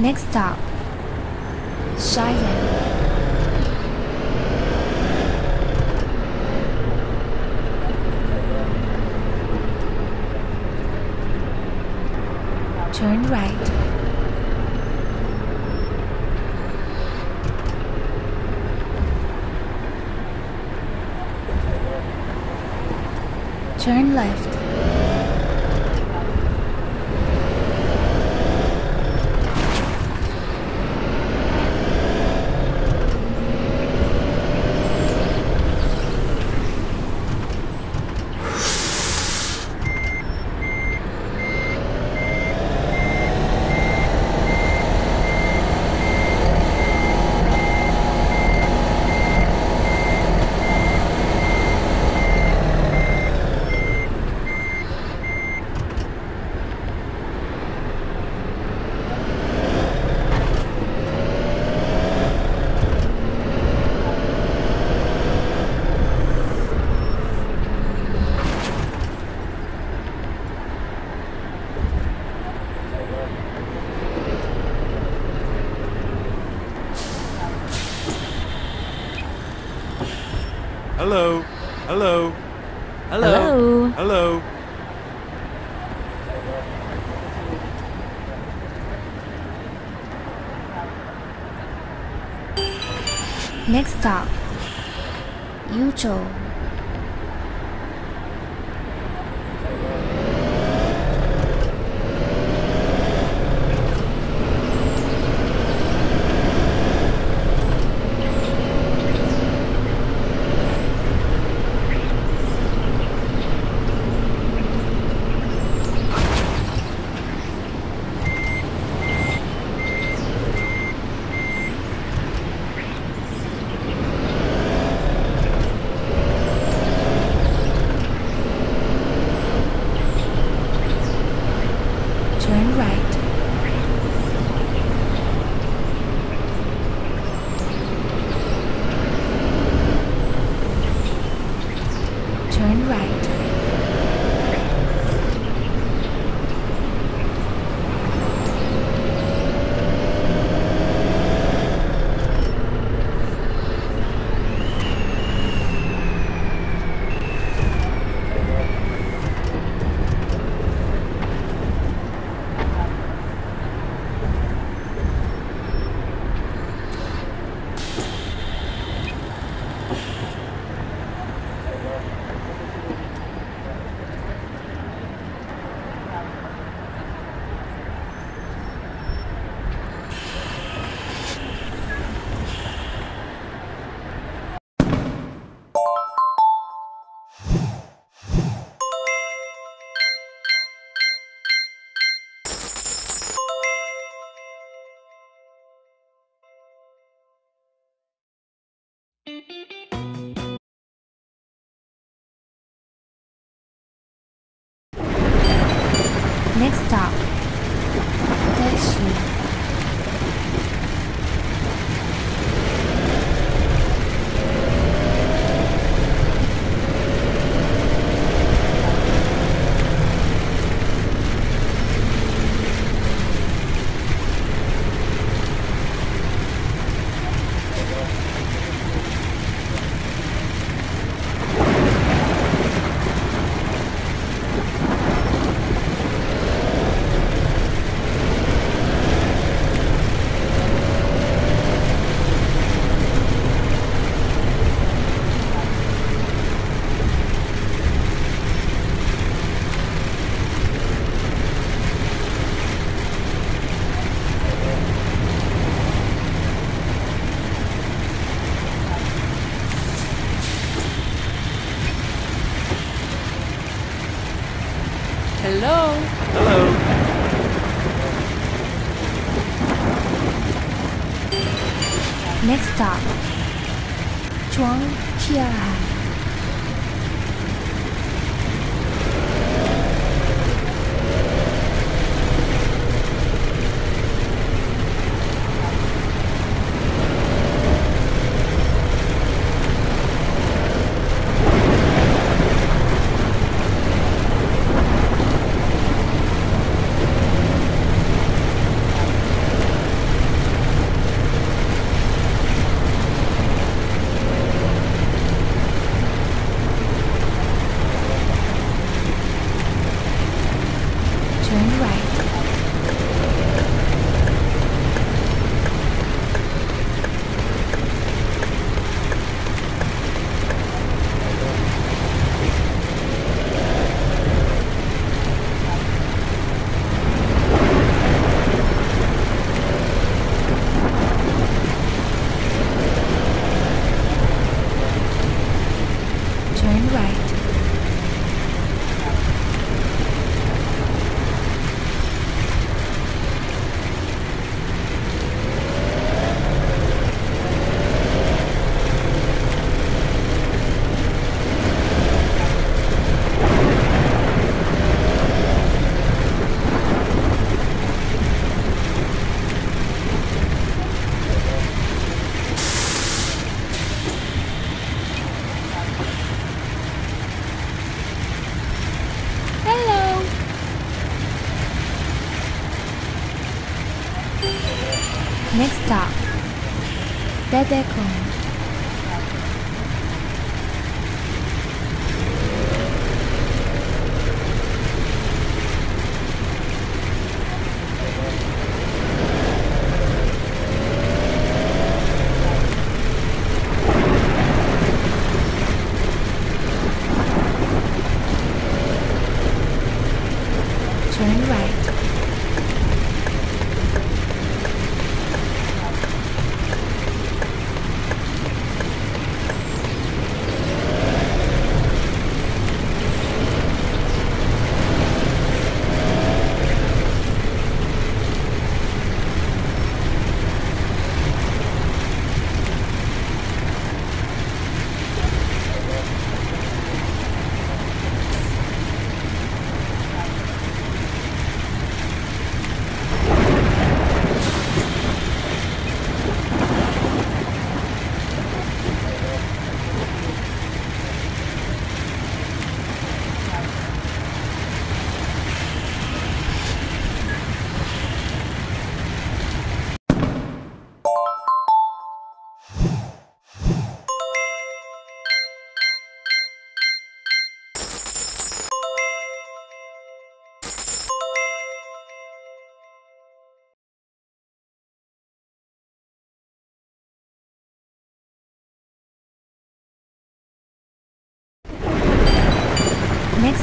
Next stop, Cheyenne. Turn right. Turn left. Hello. Hello. Hello. Hello. Next stop, Yuzhou. Zhuangqian. Wedekon.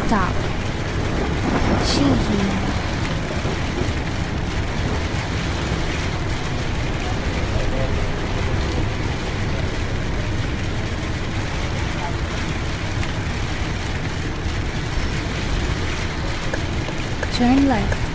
Next stop. Shihi. Turn left.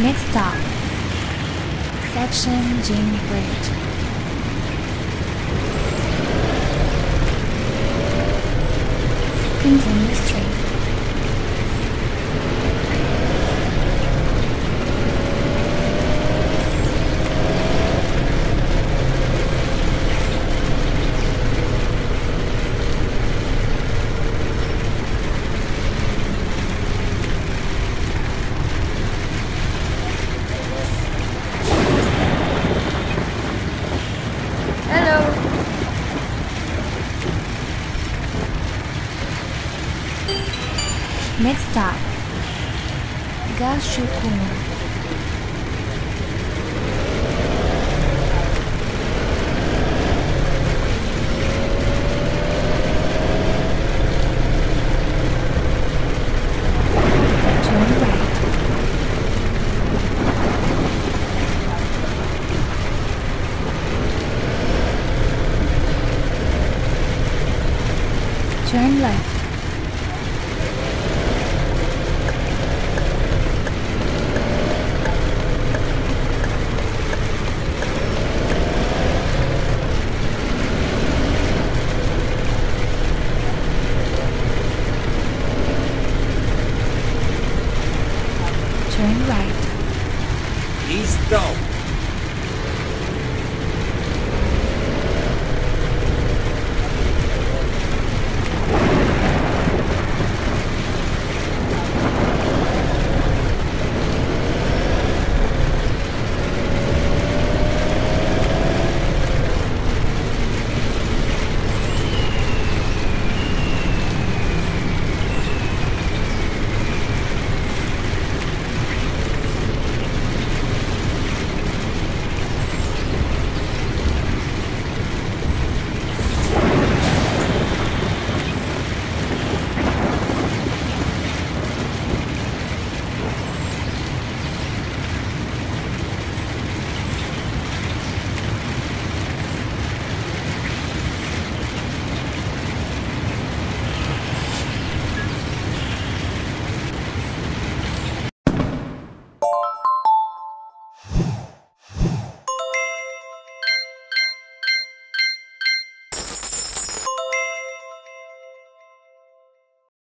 Next stop. Section Jing Bridge. Continue straight.